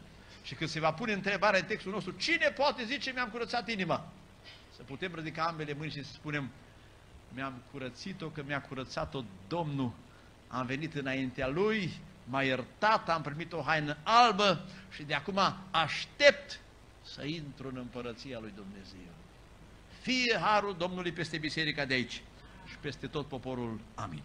A: și când se va pune întrebarea în textul nostru, cine poate zice mi-am curățat inima? Să putem ridica ambele mâini și să spunem, mi-am curățit-o, că mi-a curățat-o Domnul, am venit înaintea Lui, m-a iertat, am primit o haină albă și de acum aștept să intru în împărăția lui Dumnezeu. Fie harul Domnului peste biserica de aici și peste tot poporul. Amin.